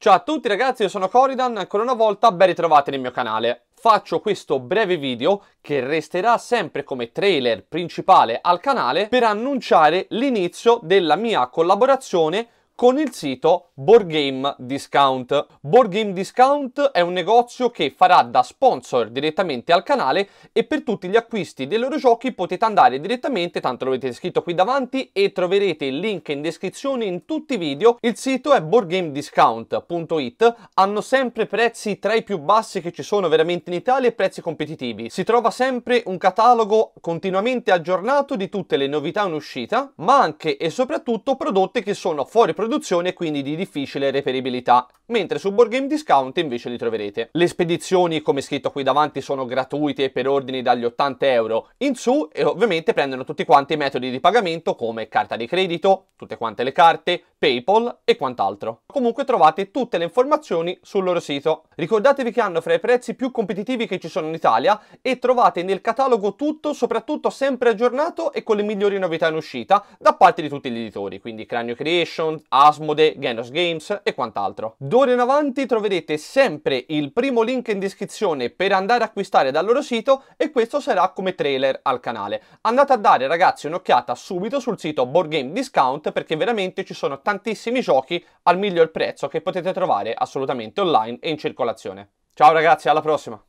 Ciao a tutti ragazzi, io sono Coridan ancora una volta ben ritrovati nel mio canale. Faccio questo breve video che resterà sempre come trailer principale al canale per annunciare l'inizio della mia collaborazione con il sito Board Game Discount. Board Game Discount è un negozio che farà da sponsor direttamente al canale e per tutti gli acquisti dei loro giochi potete andare direttamente, tanto lo avete scritto qui davanti e troverete il link in descrizione in tutti i video. Il sito è boardgamediscount.it, hanno sempre prezzi tra i più bassi che ci sono veramente in Italia e prezzi competitivi. Si trova sempre un catalogo continuamente aggiornato di tutte le novità in uscita, ma anche e soprattutto prodotti che sono fuori produzione produzione e quindi di difficile reperibilità, mentre su Board Game Discount invece li troverete. Le spedizioni, come scritto qui davanti, sono gratuite per ordini dagli 80 euro in su e ovviamente prendono tutti quanti i metodi di pagamento come carta di credito, tutte quante le carte, PayPal e quant'altro. Comunque trovate tutte le informazioni sul loro sito. Ricordatevi che hanno fra i prezzi più competitivi che ci sono in Italia e trovate nel catalogo tutto, soprattutto sempre aggiornato e con le migliori novità in uscita da parte di tutti gli editori, quindi Cranio Creation, Asmode, Genos Games e quant'altro. D'ora in avanti troverete sempre il primo link in descrizione per andare a acquistare dal loro sito e questo sarà come trailer al canale. Andate a dare ragazzi un'occhiata subito sul sito Board Game Discount perché veramente ci sono tantissimi giochi al miglior prezzo che potete trovare assolutamente online e in circolazione. Ciao ragazzi, alla prossima!